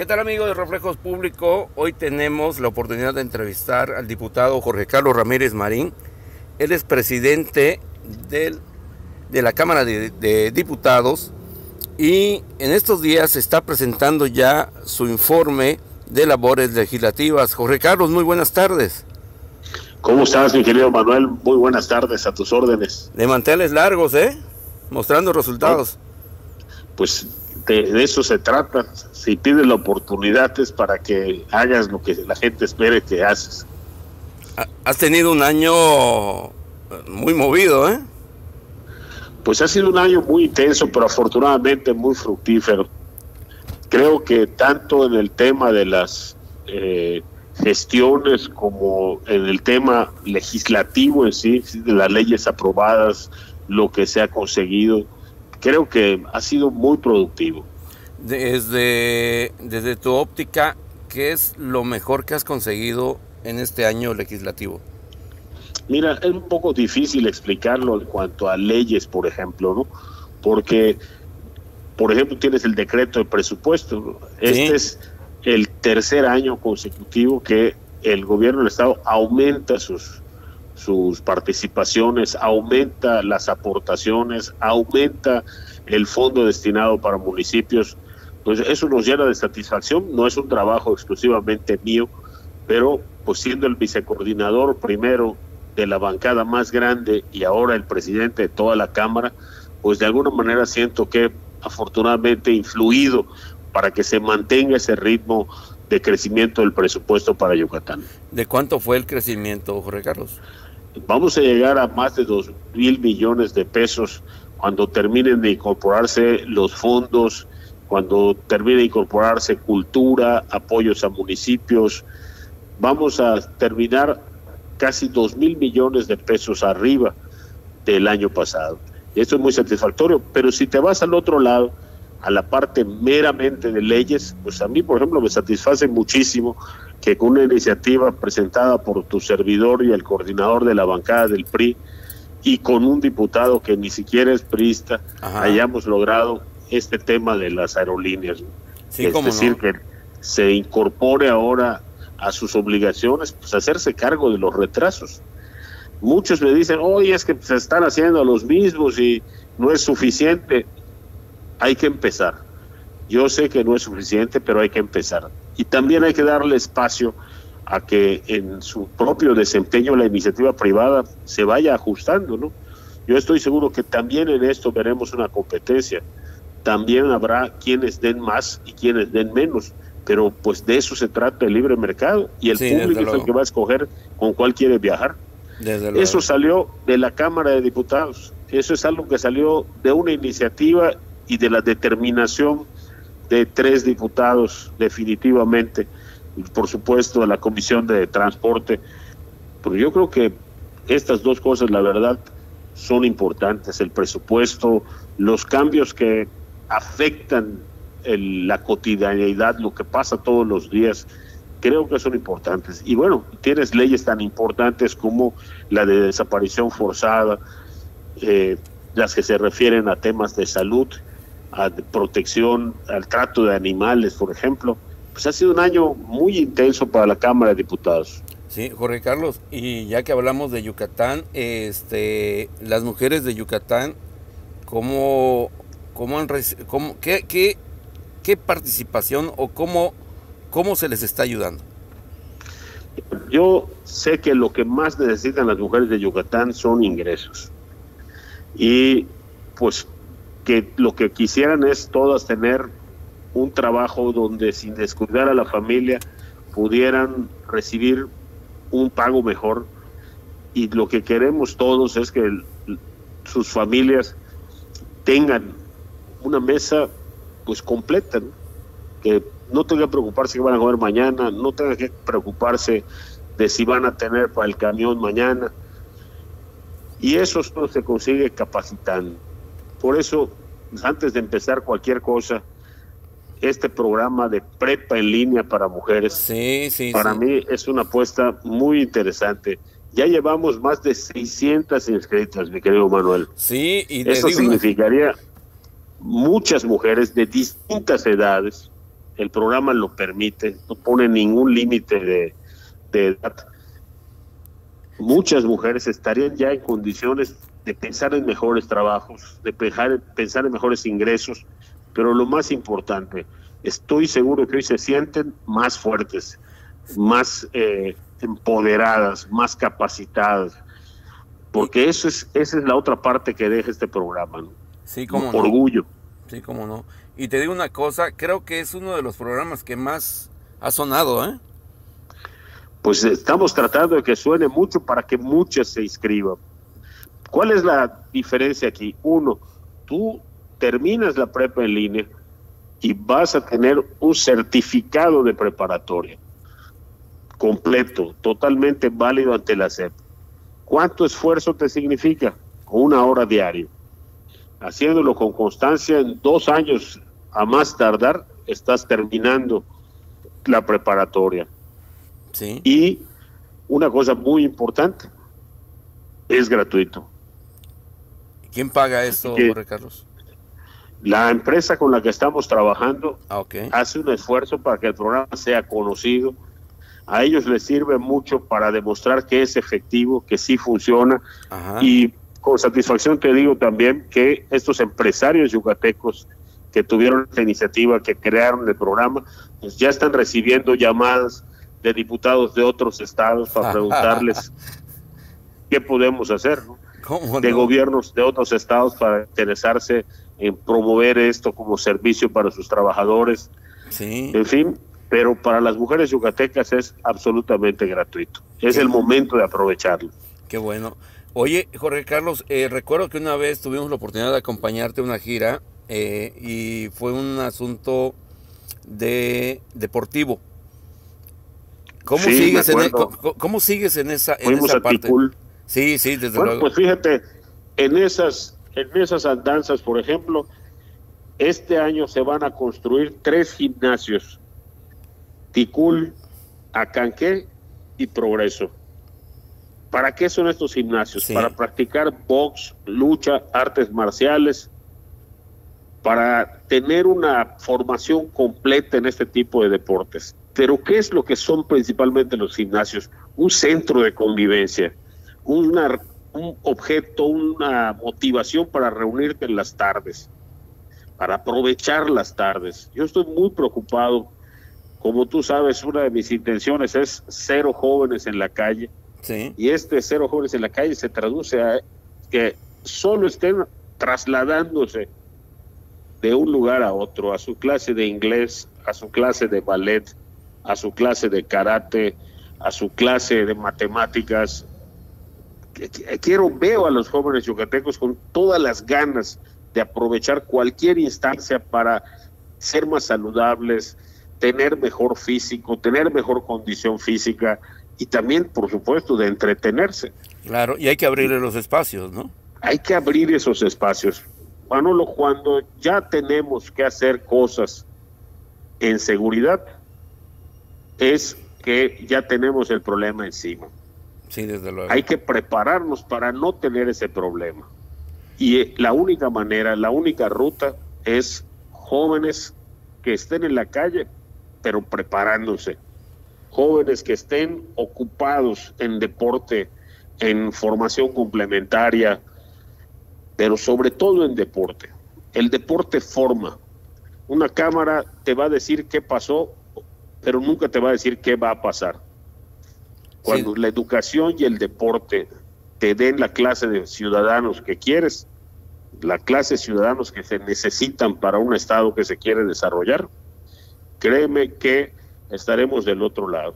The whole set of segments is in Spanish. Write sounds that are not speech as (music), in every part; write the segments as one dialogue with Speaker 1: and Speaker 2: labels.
Speaker 1: ¿Qué tal amigos de Reflejos Público? Hoy tenemos la oportunidad de entrevistar al diputado Jorge Carlos Ramírez Marín. Él es presidente del, de la Cámara de, de Diputados y en estos días se está presentando ya su informe de labores legislativas. Jorge Carlos, muy buenas tardes.
Speaker 2: ¿Cómo estás, mi querido Manuel? Muy buenas tardes, a tus órdenes.
Speaker 1: De manteles largos, ¿eh? Mostrando resultados.
Speaker 2: Pues de, eso se trata. Si pides la oportunidad es para que hagas lo que la gente espere que haces.
Speaker 1: Has tenido un año muy movido, ¿eh?
Speaker 2: Pues ha sido un año muy intenso, pero afortunadamente muy fructífero. Creo que tanto en el tema de las eh, gestiones como en el tema legislativo en sí, de las leyes aprobadas, lo que se ha conseguido, creo que ha sido muy productivo.
Speaker 1: Desde, desde tu óptica, ¿qué es lo mejor que has conseguido en este año legislativo?
Speaker 2: Mira, es un poco difícil explicarlo en cuanto a leyes, por ejemplo, ¿no? Porque, por ejemplo, tienes el decreto de presupuesto. Este es el tercer año consecutivo que el gobierno del Estado aumenta sus, sus participaciones, aumenta las aportaciones, aumenta el fondo destinado para municipios. Pues eso nos llena de satisfacción, no es un trabajo exclusivamente mío, pero pues siendo el vicecoordinador primero de la bancada más grande y ahora el presidente de toda la Cámara, pues de alguna manera siento que afortunadamente influido para que se mantenga ese ritmo de crecimiento del presupuesto para Yucatán.
Speaker 1: ¿De cuánto fue el crecimiento, Jorge Carlos?
Speaker 2: Vamos a llegar a más de dos mil millones de pesos cuando terminen de incorporarse los fondos, cuando termine de incorporarse cultura, apoyos a municipios. Vamos a terminar casi dos mil millones de pesos arriba del año pasado. Y esto es muy satisfactorio, pero si te vas al otro lado, a la parte meramente de leyes, pues a mí, por ejemplo, me satisface muchísimo que con una iniciativa presentada por tu servidor y el coordinador de la bancada del PRI y con un diputado que ni siquiera es priista, hayamos logrado este tema de las aerolíneas. es decir, que se incorpore ahora a sus obligaciones, pues hacerse cargo de los retrasos. Muchos me dicen, oye, es que se están haciendo los mismos y no es suficiente hay que empezar. Yo sé que no es suficiente, pero hay que empezar. Y también hay que darle espacio a que en su propio desempeño la iniciativa privada se vaya ajustando, ¿no? Yo estoy seguro que también en esto veremos una competencia. También habrá quienes den más y quienes den menos, pero pues de eso se trata el libre mercado y el público es el que va a escoger con cuál quiere viajar. eso salió de la Cámara de Diputados, eso es algo que salió de una iniciativa y de la determinación de tres diputados definitivamente, y por supuesto de la Comisión de Transporte. Pero yo creo que estas dos cosas, la verdad, son importantes. El presupuesto, los cambios que afectan la cotidianidad, lo que pasa todos los días, creo que son importantes. Y bueno, tienes leyes tan importantes como la de desaparición forzada, eh, las que se refieren a temas de salud, a protección, al trato de animales, por ejemplo. Pues ha sido un año muy intenso para la Cámara de Diputados.
Speaker 1: Sí, Jorge Carlos, y ya que hablamos de Yucatán, este, las mujeres de Yucatán, ¿cómo, cómo han, cómo, qué, qué, qué, participación o cómo, cómo se les está ayudando?
Speaker 2: Yo sé que lo que más necesitan las mujeres de Yucatán son ingresos. Y pues que lo que quisieran es todas tener un trabajo donde sin descuidar a la familia pudieran recibir un pago mejor y lo que queremos todos es que sus familias tengan una mesa pues completa, que no tengan que preocuparse que van a comer mañana, no tengan que preocuparse de si van a tener para el camión mañana. Y eso solo se consigue capacitando. Por eso, antes de empezar cualquier cosa, este programa de prepa en línea para mujeres,
Speaker 1: sí, sí,
Speaker 2: para mí es una apuesta muy interesante. Ya llevamos más de 600 inscritas, mi querido Manuel.
Speaker 1: Sí,
Speaker 2: y eso significaría muchas mujeres de distintas edades, el programa lo permite, no pone ningún límite de, de edad. Muchas mujeres estarían ya en condiciones de pensar en mejores trabajos, de pensar, en mejores ingresos, pero lo más importante, estoy seguro que hoy se sienten más fuertes, más eh, empoderadas, más capacitadas, porque eso es, esa es la otra parte que deja este programa, ¿no?
Speaker 1: Sí, como
Speaker 2: Orgullo.
Speaker 1: Sí, cómo no. Y te digo una cosa, creo que es uno de los programas que más ha sonado, ¿eh?
Speaker 2: Pues estamos tratando de que suene mucho para que muchas se inscriban. ¿Cuál es la diferencia aquí? Uno, tú terminas la prepa en línea y vas a tener un certificado de preparatoria completo, totalmente válido ante la SEP. ¿Cuánto esfuerzo te significa? Una hora diaria. Haciéndolo con constancia, en dos años a más tardar, estás terminando la preparatoria.
Speaker 1: Sí.
Speaker 2: Y una cosa muy importante, es gratuito.
Speaker 1: ¿Quién paga esto,
Speaker 2: que-
Speaker 1: Jorge Carlos?
Speaker 2: La empresa con la que estamos trabajando
Speaker 1: Ah,
Speaker 2: hace un esfuerzo para que el programa sea conocido. A ellos les sirve mucho para demostrar que es efectivo, que sí funciona.
Speaker 1: Ajá.
Speaker 2: Y con satisfacción te digo también que estos empresarios yucatecos que tuvieron esta iniciativa, que crearon el programa, pues ya están recibiendo llamadas de diputados de otros estados para (laughs) preguntarles qué podemos hacer, ¿no?
Speaker 1: ¿Cómo
Speaker 2: de
Speaker 1: no?
Speaker 2: gobiernos de otros estados para interesarse en promover esto como servicio para sus trabajadores,
Speaker 1: Sí.
Speaker 2: en fin, pero para las mujeres yucatecas es absolutamente gratuito. Es el momento de aprovecharlo.
Speaker 1: Qué bueno. Oye, Jorge Carlos, eh, recuerdo que una vez tuvimos la oportunidad de acompañarte a una gira eh, y fue un asunto de deportivo. ¿Cómo
Speaker 2: Sí,
Speaker 1: sigues en e- cómo sigues en esa en esa parte?
Speaker 2: Ticul.
Speaker 1: Sí, sí, desde
Speaker 2: Bueno,
Speaker 1: luego.
Speaker 2: pues fíjate, en esas, en esas andanzas, por ejemplo, este año se van a construir tres gimnasios, Ticul, Acanqué y Progreso. ¿Para qué son estos gimnasios?
Speaker 1: Sí.
Speaker 2: Para practicar box, lucha, artes marciales, para tener una formación completa en este tipo de deportes. Pero ¿qué es lo que son principalmente los gimnasios? Un centro de convivencia, una, un objeto, una motivación para reunirte en las tardes, para aprovechar las tardes. Yo estoy muy preocupado. Como tú sabes, una de mis intenciones es cero jóvenes en la calle
Speaker 1: Sí.
Speaker 2: y este cero jóvenes en la calle se traduce a que solo estén trasladándose de un lugar a otro, a su clase de inglés, a su clase de ballet, a su clase de karate, a su clase de matemáticas. Quiero, veo a los jóvenes yucatecos con todas las ganas de aprovechar cualquier instancia para ser más saludables, tener mejor físico, tener mejor condición física y también, por supuesto, de entretenerse.
Speaker 1: Claro, y hay que abrirle los espacios, ¿no?
Speaker 2: Hay que abrir esos espacios. Manolo, cuando ya tenemos que hacer cosas en seguridad, es que ya tenemos el problema encima.
Speaker 1: Sí, desde luego.
Speaker 2: Hay que prepararnos para no tener ese problema. Y eh, la única manera, la única ruta es jóvenes que estén en la calle, pero preparándose. Jóvenes que estén ocupados en deporte, en formación complementaria, pero sobre todo en deporte. El deporte forma. Una cámara te va a decir qué pasó, pero nunca te va a decir qué va a pasar. Cuando
Speaker 1: Sí.
Speaker 2: la educación y el deporte te den la clase de ciudadanos que quieres, la clase de ciudadanos que se necesitan para un Estado que se quiere desarrollar, créeme que estaremos del otro lado.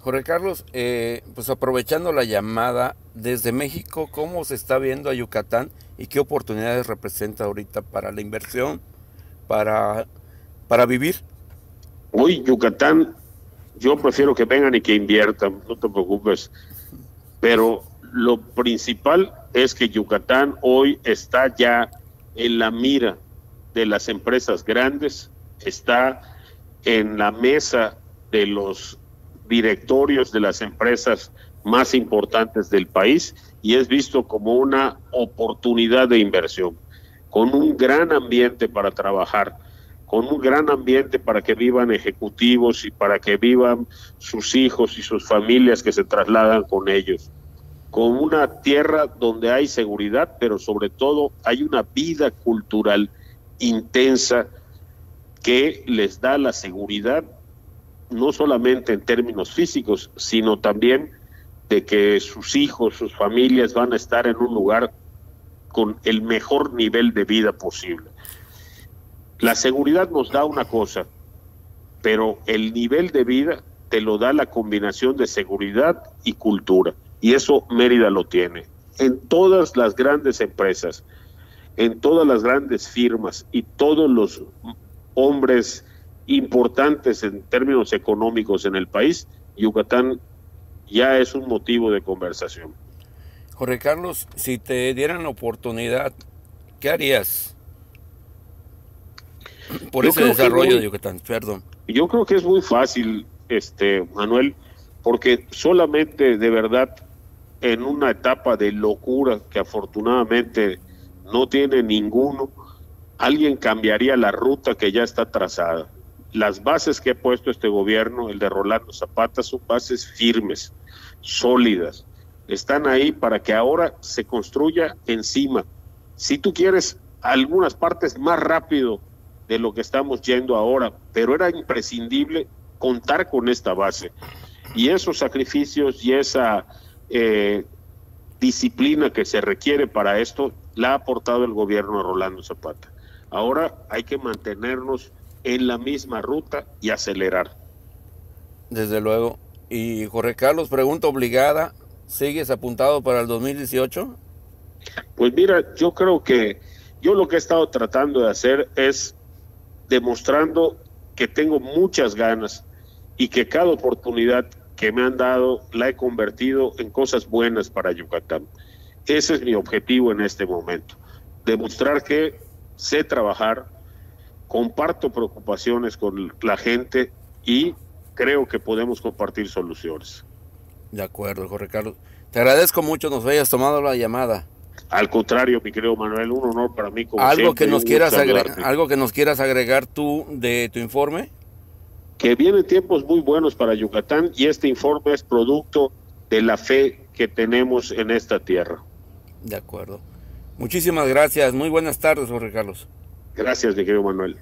Speaker 1: Jorge Carlos, eh, pues aprovechando la llamada desde México, ¿cómo se está viendo a Yucatán y qué oportunidades representa ahorita para la inversión, para, para vivir?
Speaker 2: Hoy Yucatán, yo prefiero que vengan y que inviertan, no te preocupes, pero lo principal es que Yucatán hoy está ya en la mira de las empresas grandes, está en la mesa de los directorios de las empresas más importantes del país y es visto como una oportunidad de inversión, con un gran ambiente para trabajar, con un gran ambiente para que vivan ejecutivos y para que vivan sus hijos y sus familias que se trasladan con ellos. Con una tierra donde hay seguridad, pero sobre todo hay una vida cultural intensa que les da la seguridad, no solamente en términos físicos, sino también de que sus hijos, sus familias van a estar en un lugar con el mejor nivel de vida posible. La seguridad nos da una cosa, pero el nivel de vida te lo da la combinación de seguridad y cultura. Y eso Mérida lo tiene. En todas las grandes empresas, en todas las grandes firmas y todos los hombres importantes en términos económicos en el país, Yucatán ya es un motivo de conversación.
Speaker 1: Jorge Carlos, si te dieran la oportunidad, ¿qué harías? Por ese desarrollo de Yucatán, perdón.
Speaker 2: Yo creo que es muy fácil, este Manuel, porque solamente de verdad en una etapa de locura que afortunadamente no tiene ninguno, alguien cambiaría la ruta que ya está trazada. Las bases que ha puesto este gobierno, el de Rolando Zapata, son bases firmes, sólidas. Están ahí para que ahora se construya encima. Si tú quieres algunas partes más rápido de lo que estamos yendo ahora, pero era imprescindible contar con esta base. Y esos sacrificios y esa eh, disciplina que se requiere para esto la ha aportado el gobierno de Rolando Zapata. Ahora hay que mantenernos en la misma ruta y acelerar.
Speaker 1: Desde luego. Y Jorge Carlos, pregunta obligada, ¿sigues apuntado para el 2018?
Speaker 2: Pues mira, yo creo que yo lo que he estado tratando de hacer es demostrando que tengo muchas ganas y que cada oportunidad que me han dado la he convertido en cosas buenas para Yucatán. Ese es mi objetivo en este momento, demostrar que sé trabajar, comparto preocupaciones con la gente y creo que podemos compartir soluciones.
Speaker 1: De acuerdo, Jorge Carlos. Te agradezco mucho nos hayas tomado la llamada.
Speaker 2: Al contrario, mi querido Manuel, un honor para mí. Como
Speaker 1: ¿Algo, que nos quieras agregar, ¿Algo que nos quieras agregar tú de tu informe?
Speaker 2: Que vienen tiempos muy buenos para Yucatán y este informe es producto de la fe que tenemos en esta tierra.
Speaker 1: De acuerdo. Muchísimas gracias. Muy buenas tardes, Jorge Carlos.
Speaker 2: Gracias, mi querido Manuel.